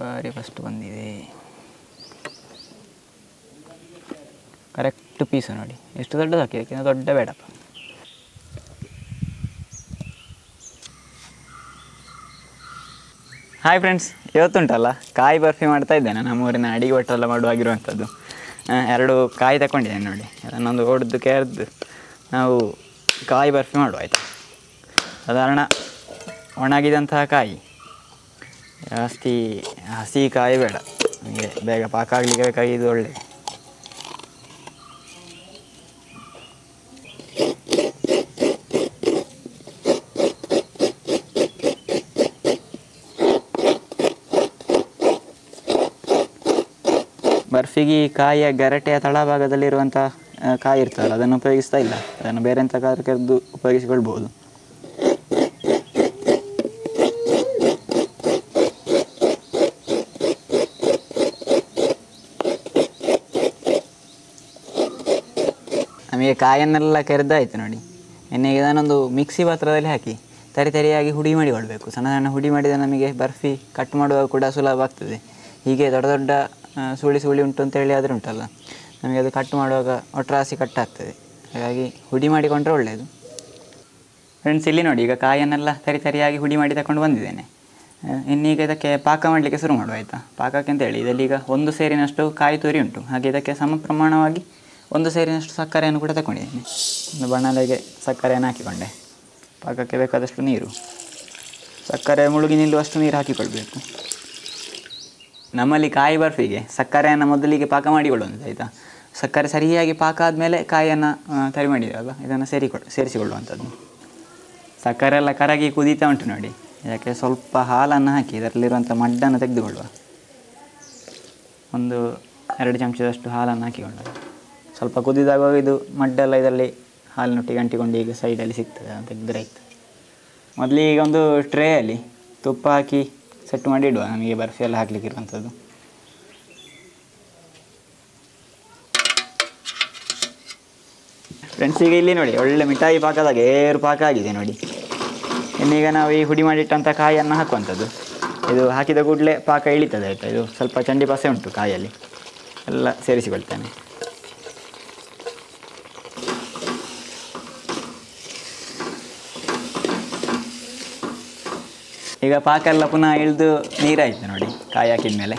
ಬಾರಿ ಫಸ್ಟ್ ಬಂದಿದೆ. Correct piece ನೋಡಿ. ಎಷ್ಟು ದೊಡ್ಡದು ಹಾಕಿದಕ್ಕಿಂತ ದೊಡ್ಡ ಬೇಡಪ್ಪ. ಹಾಯ್ ಫ್ರೆಂಡ್ಸ್ ಇವತ್ತುಂಟಲ್ಲ? ಕಾಯಿ ಬರ್ಫಿ ಮಾಡ್ತಾ ಇದ್ದೇನೆ. ನಮ್ಮೂರಿನ ಅಡಿಗೆ ಭಟ್ರೆಲ್ಲ ಮಾಡುವಾಗಿರುವಂಥದ್ದು. ಎರಡು ಕಾಯಿ ತಗೊಂಡಿದ್ದೇನೆ ನೋಡಿ. ಅದನ್ನೊಂದು ಹೊಡೆದು ಕೆರೆದು ನಾವು ಕಾಯಿ ಬರ್ಫಿ ಮಾಡುವ, ಆಯಿತು? ಸಾಧಾರಣ ಒಣಗಿದಂತಹ ಕಾಯಿ. ಜಾಸ್ತಿ ಹಸಿ ಕಾಯಿ ಬೇಡ ನಮಗೆ ಬೇಗ ಪಾಕ ಆಗಲಿಕ್ಕೆ ಬೇಕಾಗಿದ್ದು ಒಳ್ಳೆ. ಬರ್ಫಿಗೆ ಕಾಯಿಯ ಗರಟೆಯ ತಳಭಾಗದಲ್ಲಿರುವಂಥ ಕಾಯಿ ಇರ್ತದಲ್ಲ, ಅದನ್ನು ಉಪಯೋಗಿಸ್ತಾ ಇಲ್ಲ. ಅದನ್ನು ಬೇರೆ ಎಂಥ ಕರೆದು ಉಪಯೋಗಿಸಿಕೊಳ್ಬೋದು ನಮಗೆ ಕಾಯನ್ನೆಲ್ಲ ಕೆರೆದಾಯ್ತು ನೋಡಿ. ನಿನ್ನೆ ಇದನ್ನೊಂದು ಮಿಕ್ಸಿ ಪಾತ್ರದಲ್ಲಿ ಹಾಕಿ ತರಿ ತರಿಯಾಗಿ ಹುಡಿ ಮಾಡಿಕೊಳ್ಬೇಕು. ಸಣ್ಣ ಸಣ್ಣ ಹುಡಿ ಮಾಡಿದರೆ ನಮಗೆ ಬರ್ಫಿ ಕಟ್ ಮಾಡುವಾಗ ಕೂಡ ಸುಲಭ ಆಗ್ತದೆ. ಹೀಗೆ ದೊಡ್ಡ ದೊಡ್ಡ ಸುಳಿ ಸುಳಿ ಉಂಟು ಅಂತೇಳಿ ಆದರೆ ಉಂಟಲ್ಲ. ನಮಗೆ ಅದು ಕಟ್ ಮಾಡುವಾಗ ಒಟ್ರಾಸಿ ಕಟ್ ಆಗ್ತದೆ. ಹಾಗಾಗಿ ಹುಡಿ ಮಾಡಿಕೊಂಡ್ರೆ ಒಳ್ಳೆಯದು ಫ್ರೆಂಡ್ಸ್ ಇಲ್ಲಿ ನೋಡಿ, ಈಗ ಕಾಯನ್ನೆಲ್ಲ ತರಿ ತರಿಯಾಗಿ ಹುಡಿ ಮಾಡಿ ತಗೊಂಡು ಬಂದಿದ್ದೇನೆ. ಇನ್ನೀಗ ಇದಕ್ಕೆ ಪಾಕ ಮಾಡಲಿಕ್ಕೆ ಶುರು ಮಾಡುವ, ಆಯಿತಾ? ಪಾಕಕ್ಕೆ ಅಂತೇಳಿ ಇದರಲ್ಲಿ ಈಗ ಒಂದು ಸೇರಿನಷ್ಟು ಕಾಯಿ ತುರಿ ಉಂಟು. ಹಾಗೆ ಇದಕ್ಕೆ ಸಮ ಪ್ರಮಾಣವಾಗಿ ಒಂದು ಸೇರಿನಷ್ಟು ಸಕ್ಕರೆಯನ್ನು ಕೂಡ ತಗೊಂಡಿದ್ದೇನೆ ಒಂದು ಬಣ್ಣಲೆಗೆ ಸಕ್ಕರೆಯನ್ನು ಹಾಕಿಕೊಂಡೆ. ಪಾಕಕ್ಕೆ ಬೇಕಾದಷ್ಟು ನೀರು. ಸಕ್ಕರೆ ಮುಳುಗಿ ನಿಲ್ಲುವಷ್ಟು ನೀರು ಹಾಕಿಕೊಳ್ಬೇಕು. ನಮ್ಮಲ್ಲಿ ಕಾಯಿ ಬರ್ಫಿಗೆ ಸಕ್ಕರೆಯನ್ನು ಮೊದಲಿಗೆ ಪಾಕ ಮಾಡಿಕೊಳ್ಳುವಂಥದ್ದು ಆಯಿತಾ? ಸಕ್ಕರೆ ಸರಿಯಾಗಿ ಪಾಕ ಆದಮೇಲೆ ಕಾಯಿಯನ್ನು ತರಿ ಮಾಡಿದೆವಲ್ಲ ಇದನ್ನು ಸೇರಿಕೊಳ್, ಸೇರಿಸಿಕೊಳ್ಳುವಂಥದ್ದು. ಸಕ್ಕರೆ ಎಲ್ಲ ಕರಗಿ ಕುದೀತಾ ಉಂಟು ನೋಡಿ. ಯಾಕೆ ಸ್ವಲ್ಪ ಹಾಲನ್ನು ಹಾಕಿ ಇದರಲ್ಲಿರುವಂಥ ಮಡ್ಡನ್ನು ತೆಗೆದುಕೊಳ್ಳುವ. ಒಂದು ಎರಡು ಚಮಚದಷ್ಟು ಹಾಲನ್ನು ಹಾಕಿಕೊಳ್ಳುವ ಸ್ವಲ್ಪ ಕುದಿದಾಗ ಇದು ಮಡ್ಡೆಲ್ಲ ಇದರಲ್ಲಿ ಹಾಲಿನೊಟ್ಟಿಗೆ ಅಂಟಿಕೊಂಡು ಈಗ ಸೈಡಲ್ಲಿ ಸಿಗ್ತದೆ ತೆಗೆದ್ರೆ ಆಯ್ತು. ಮೊದಲಿಗೆ ಈಗ ಒಂದು ಟ್ರೇಯಲ್ಲಿ ತುಪ್ಪ ಹಾಕಿ ಸೆಟ್ ಮಾಡಿ ಇಡುವ. ನಮಗೆ ಬರ್ಫಿ ಎಲ್ಲ ಹಾಕ್ಲಿಕ್ಕಿರುವಂಥದ್ದು ಫ್ರೆಂಡ್ಸ್ ಈಗ ಇಲ್ಲಿ ನೋಡಿ, ಒಳ್ಳೆ ಮಿಠಾಯಿ ಪಾಕದಾಗ ಏರು ಪಾಕ ಆಗಿದೆ ನೋಡಿ. ಇನ್ನೀಗ ನಾವು ಈ ಹುಡಿ ಮಾಡಿಟ್ಟಂಥ ಕಾಯಿಯನ್ನು ಹಾಕುವಂಥದ್ದು. ಇದು ಹಾಕಿದ ಕೂಡಲೇ ಪಾಕ ಇಳಿತದೆ, ಆಯಿತಾ? ಇದು ಸ್ವಲ್ಪ ಚಂಡಿ ಪಾಸೆ ಉಂಟು ಕಾಯಲ್ಲಿ. ಎಲ್ಲ ಸೇರಿಸಿಕೊಳ್ತೇನೆ. ಈಗ ಪಾಕ ಎಲ್ಲ ಪುನಃ ಇಳಿದು ನೀರಾಯಿತು ನೋಡಿ, ಕಾಯಿ ಹಾಕಿದ ಮೇಲೆ.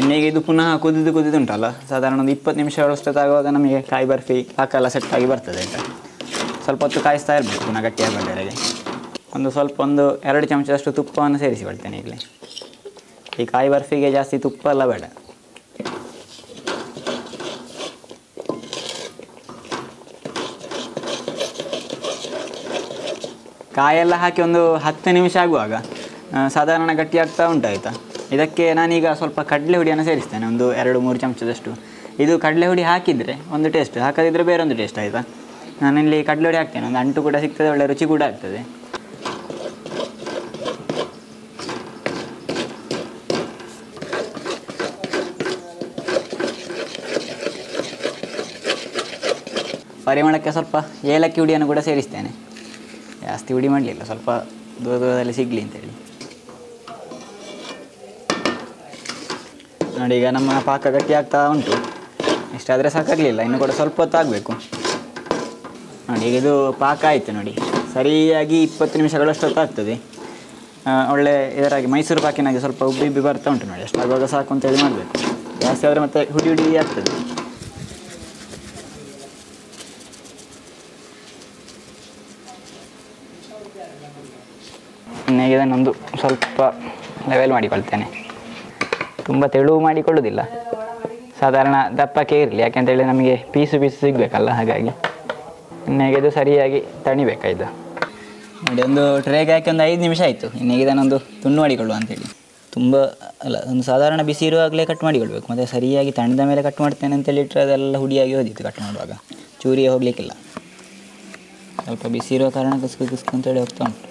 ಇನ್ನೀಗ ಇದು ಪುನಃ ಕುದಿದು ಕುದಿದು ಉಂಟಲ್ಲ, ಸಾಧಾರಣ ಒಂದು ಇಪ್ಪತ್ತು ನಿಮಿಷಗಳಷ್ಟೊತ್ತಾಗುವಾಗ ನಮಗೆ ಕಾಯಿ ಬರ್ಫಿ ಪಾಕ ಎಲ್ಲ ಸೆಟ್ ಆಗಿ ಬರ್ತದೆ ಅಂತ. ಸ್ವಲ್ಪ ಹೊತ್ತು ಕಾಯಿಸ್ತಾ ಇರಬೇಕು, ಪುನಃ ಗಟ್ಟಿಯಾಗಬೇಡ ಒಂದು ಸ್ವಲ್ಪ ಒಂದು ಎರಡು ಚಮಚದಷ್ಟು ತುಪ್ಪವನ್ನು ಸೇರಿಸಿಕೊಳ್ತೇನೆ ಈಗಲೇ. ಈ ಕಾಯಿ ಬರ್ಫಿಗೆ ಜಾಸ್ತಿ ತುಪ್ಪ ಎಲ್ಲ ಬೇಡ. ಕಾಯೆಲ್ಲ ಹಾಕಿ ಒಂದು ಹತ್ತು ನಿಮಿಷ ಆಗುವಾಗ ಸಾಧಾರಣ ಗಟ್ಟಿಯಾಗ್ತಾ ಉಂಟಾಯ್ತಾ? ಇದಕ್ಕೆ ನಾನೀಗ ಸ್ವಲ್ಪ ಕಡಲೆ ಹುಡಿಯನ್ನು ಸೇರಿಸ್ತೇನೆ, ಒಂದು ಎರಡು ಮೂರು ಚಮಚದಷ್ಟು. ಇದು ಕಡಲೆ ಹುಡಿ ಹಾಕಿದರೆ ಒಂದು ಟೇಸ್ಟ್ ಹಾಕದಿದ್ದರೆ ಬೇರೊಂದು ಟೇಸ್ಟ್ ಆಯಿತಾ? ನಾನಿಲ್ಲಿ ಕಡಲೆ ಹುಡಿ ಹಾಕ್ತೇನೆ, ಒಂದು ಅಂಟು ಕೂಡ ಸಿಗ್ತದೆ, ಒಳ್ಳೆ ರುಚಿ ಕೂಡ ಆಗ್ತದೆ. ಪರಿಮಳಕ್ಕೆ ಸ್ವಲ್ಪ ಏಲಕ್ಕಿ ಹುಡಿಯನ್ನು ಕೂಡ ಸೇರಿಸ್ತೇನೆ. ಜಾಸ್ತಿ ಹುಡಿ ಮಾಡಲಿಲ್ಲ, ಸ್ವಲ್ಪ ದೂರ ದೂರದಲ್ಲಿ ಸಿಗಲಿ ಅಂತೇಳಿ. ನೋಡಿ, ಈಗ ನಮ್ಮ ಪಾಕ ಗಟ್ಟಿ ಆಗ್ತಾ ಉಂಟು. ಇಷ್ಟಾದರೆ ಸಾಕಾಗಲಿಲ್ಲ, ಇನ್ನು ಕೂಡ ಸ್ವಲ್ಪ ಹೊತ್ತು ಆಗಬೇಕು. ನೋಡಿ, ಈಗ ಇದು ಪಾಕ ಆಯಿತು ನೋಡಿ. ಸರಿಯಾಗಿ ಇಪ್ಪತ್ತು ನಿಮಿಷಗಳಷ್ಟು ಹೊತ್ತು ಆಗ್ತದೆ. ಒಳ್ಳೆ ಇದರಾಗಿ ಮೈಸೂರು ಪಾಕಿನಾಗೆ ಸ್ವಲ್ಪ ಉಬ್ಬಿ ಉಬ್ಬಿ ಬರ್ತಾ ಉಂಟು ನೋಡಿ, ಅಷ್ಟಾಗುವಾಗ ಸಾಕು ಅಂತ ಹೇಳಿ ಮಾಡಬೇಕು. ಜಾಸ್ತಿ ಆದರೆ ಮತ್ತೆ ಹುಡಿ ಹುಡಿ ಆಗ್ತದೆ. ಇನ್ನೀಗ ಇದನ್ನೊಂದು ಸ್ವಲ್ಪ ಲೆವೆಲ್ ಮಾಡಿಕೊಳ್ತೇನೆ. ತುಂಬ ತೆಳು ಮಾಡಿಕೊಳ್ಳೋದಿಲ್ಲ ಸಾಧಾರಣ ದಪ್ಪಕ್ಕೆ ಇರಲಿ. ಯಾಕೆಂತೇಳಿ ನಮಗೆ ಪೀಸು ಪೀಸು ಸಿಗಬೇಕಲ್ಲ, ಹಾಗಾಗಿ. ನೆಗೆದು ಸರಿಯಾಗಿ ತಣಿಬೇಕಾಯ್ತು. ನೋಡಿ, ಒಂದು ಟ್ರೇಗೆ ಹಾಕಿ ಒಂದು ಐದು ನಿಮಿಷ ಆಯಿತು. ಇನ್ನೀಗ ಇದನ್ನೊಂದು ತುಂಡು ಮಾಡಿಕೊಳ್ಳುವ ಅಂತೇಳಿ. ತುಂಬ, ಅಲ್ಲ, ಒಂದು ಸಾಧಾರಣ ಬಿಸಿ ಇರುವಾಗಲೇ ಕಟ್ ಮಾಡಿಕೊಳ್ಬೇಕು. ಮತ್ತು ಸರಿಯಾಗಿ ತಣಿದ ಮೇಲೆ ಕಟ್ ಮಾಡ್ತೇನೆ ಅಂತೇಳಿ ಇಟ್ಟರೆ ಅದೆಲ್ಲ ಹುಡಿಯಾಗಿ ಹೋದಿತ್ತು ಕಟ್ ಮಾಡುವಾಗ. ಚೂರಿಗೆ ಹೋಗಲಿಕ್ಕಿಲ್ಲ. ಸ್ವಲ್ಪ ಬಿಸಿ ಇರೋ ಕಾರಣ ಕುಸ್ಕು ಕುಸ್ಕು ಅಂತೇಳಿ ಹೋಗ್ತಾ ಉಂಟು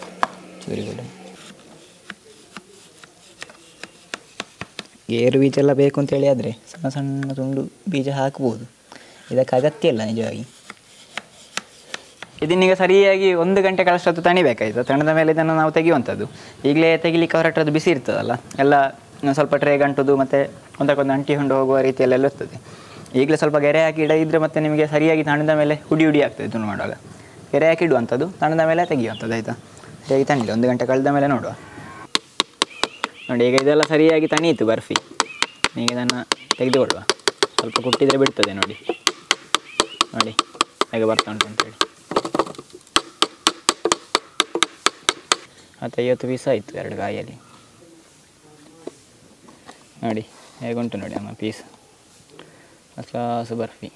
ಚೂರಿ ಕೂಡ ಗೇರು ಬೀಜ ಎಲ್ಲ ಬೇಕು ಅಂತೇಳಿ ಆದರೆ ಸಣ್ಣ ಸಣ್ಣ ತುಂಡು ಬೀಜ ಹಾಕ್ಬೋದು. ಇದಕ್ಕೆ ಅಗತ್ಯ ಇಲ್ಲ ನಿಜವಾಗಿ. ಇದನ್ನೀಗ ಸರಿಯಾಗಿ ಒಂದು ಗಂಟೆ ಕಳಷ್ಟೊತ್ತು ತಣಿಬೇಕಾಯ್ತು. ತಣದ ಮೇಲೆ ಇದನ್ನು ನಾವು ತೆಗೆಯುವಂಥದ್ದು. ಈಗಲೇ ತೆಗಿಲಿಕ್ಕೆ ಹೊರಟದ್ದು ಬಿಸಿ ಇರ್ತದಲ್ಲ. ಎಲ್ಲ ಸ್ವಲ್ಪ ಟ್ರೇ ಗಂಟುದು ಮತ್ತು ಒಂದಕ್ಕೊಂದು ಅಂಟಿ ಹೊಂಡು ಹೋಗುವ ರೀತಿಯಲ್ಲೆಲ್ಲ ಇರ್ತದೆ. ಈಗಲೇ ಸ್ವಲ್ಪ ಗೆರೆ ಹಾಕಿ ಇದ್ರೆ ಮತ್ತೆ ನಿಮಗೆ ಸರಿಯಾಗಿ ತಣದ ಮೇಲೆ ಹುಡಿ ಹುಡಿ ಆಗ್ತದೆ ಇದನ್ನು ಮಾಡುವಾಗ ಗೆರೆ ಹಾಕಿ ಇಡುವಂಥದ್ದು, ತಣ್ಣದ ಮೇಲೆ ತೆಗೆಯುವಂಥದ್ದು ಆಯಿತಾ? ಸರಿಯಾಗಿ ತಣ್ಣಿಲ್ಲ ಒಂದು ಗಂಟೆ ಕಳೆದ ಮೇಲೆ ನೋಡುವ. ನೋಡಿ, ಈಗ ಇದೆಲ್ಲ ಸರಿಯಾಗಿ ತಣಿಯಿತು ಬರ್ಫಿ. ಈಗ ಇದನ್ನು ತೆಗೆದುಕೊಳ್ಳುವ. ಸ್ವಲ್ಪ ಕುಟ್ಟಿದರೆ ಬಿಡ್ತದೆ ನೋಡಿ. ನೋಡಿ, ಹಾಗೆ ಬರ್ತಾ ಉಂಟು ಅಂತೇಳಿ ಮತ್ತು ಐವತ್ತು ಪೀಸ್ ಆಯಿತು ಎರಡು ಕಾಯಲ್ಲಿ ನೋಡಿ, ಹೇಗುಂಟು ನೋಡಿ ಅಮ್ಮ ಪೀಸ್. ಮಸ್ಲಾಸು ಬರ್ಫಿ.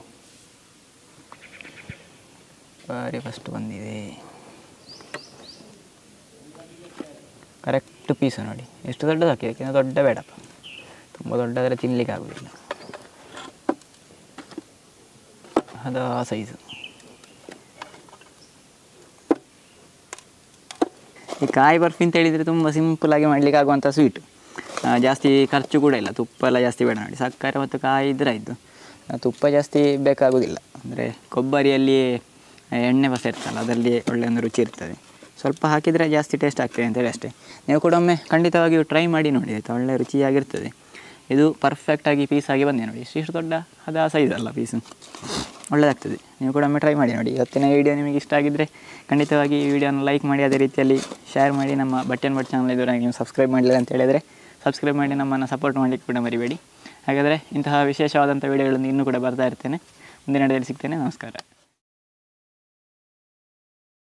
ಬಾರಿ ಫಸ್ಟ್ ಬಂದಿದೆ. ಕರೆಕ್ಟ್ ಪೀಸು ನೋಡಿ. ಎಷ್ಟು ದೊಡ್ಡದು ಹಾಕಿ ಯಾಕೆಂದರೆ ದೊಡ್ಡ ಬೇಡಪ್ಪ. ತುಂಬ ದೊಡ್ಡದಾದರೆ ತಿನ್ನಲಿಕ್ಕೆ ಆಗೋದಿಲ್ಲ. ಅದು ಆ ಸೈಜು ಈ ಕಾಯಿ ಬರ್ಫಿ ಅಂತ ಹೇಳಿದರೆ ತುಂಬ ಸಿಂಪಲಾಗಿ ಮಾಡಲಿಕ್ಕೆ ಆಗುವಂಥ ಸ್ವೀಟು ಜಾಸ್ತಿ ಖರ್ಚು ಕೂಡ ಇಲ್ಲ. ತುಪ್ಪ ಎಲ್ಲ ಜಾಸ್ತಿ ಬೇಡ ನೋಡಿ. ಸಕ್ಕರೆ ಮತ್ತು ಕಾಯಿ ಇದ್ರೆ ಆಯಿತು. ತುಪ್ಪ ಜಾಸ್ತಿ ಬೇಕಾಗೋದಿಲ್ಲ. ಅಂದರೆ ಕೊಬ್ಬರಿಯಲ್ಲಿ ಎಣ್ಣೆ ಬಸ ಇರ್ತಲ್ಲ, ಅದರಲ್ಲಿ ಒಳ್ಳೆ ಒಂದು ರುಚಿ ಇರ್ತದೆ. ಸ್ವಲ್ಪ ಹಾಕಿದರೆ ಜಾಸ್ತಿ ಟೇಸ್ಟ್ ಆಗ್ತದೆ ಅಂತೇಳಿ ಅಷ್ಟೇ. ನೀವು ಕೂಡ ಒಮ್ಮೆ ಖಂಡಿತವಾಗಿಯೂ ಟ್ರೈ ಮಾಡಿ ನೋಡಿ, ಆಯಿತಾ? ಒಳ್ಳೆ ರುಚಿಯಾಗಿರ್ತದೆ. ಇದು ಪರ್ಫೆಕ್ಟಾಗಿ ಪೀಸ್ ಆಗಿ ಬಂದೆ ನೋಡಿ. ಇಷ್ಟು ದೊಡ್ಡ, ಅದು ಸೈಜ್ ಅಲ್ಲ ಪೀಸು ಒಳ್ಳೆಯದಾಗ್ತದೆ ನೀವು ಕೂಡ ಒಮ್ಮೆ ಟ್ರೈ ಮಾಡಿ ನೋಡಿ. ಇವತ್ತಿನ ವಿಡಿಯೋ ನಿಮಗೆ ಇಷ್ಟ ಆಗಿದ್ದರೆ ಖಂಡಿತವಾಗಿ ಈ ವಿಡಿಯೋನ ಲೈಕ್ ಮಾಡಿ, ಅದೇ ರೀತಿಯಲ್ಲಿ ಶೇರ್ ಮಾಡಿ. ನಮ್ಮ ಬಟ್ಟೆನ್ ಬಟ್ ಚಾನಲ್ ಇದ್ದರೆ ನೀವು ಸಬ್ಸ್ಕ್ರೈಬ್ ಮಾಡಲಿಲ್ಲ ಅಂತ ಹೇಳಿದರೆ ಸಬ್ಸ್ಕ್ರೈಬ್ ಮಾಡಿ, ನಮ್ಮನ್ನು ಸಪೋರ್ಟ್ ಮಾಡಲಿಕ್ಕೆ ಕೂಡ ಮರಿಬೇಡಿ. ಹಾಗಾದರೆ ಇಂತಹ ವಿಶೇಷವಾದಂಥ ವಿಡಿಯೋಗಳನ್ನು ಇನ್ನೂ ಕೂಡ ಬರ್ತಾ ಇರ್ತೇನೆ. ಮುಂದಿನ ವಿಡಿಯೋದಲ್ಲಿ ಸಿಗ್ತೇನೆ. ನಮಸ್ಕಾರ.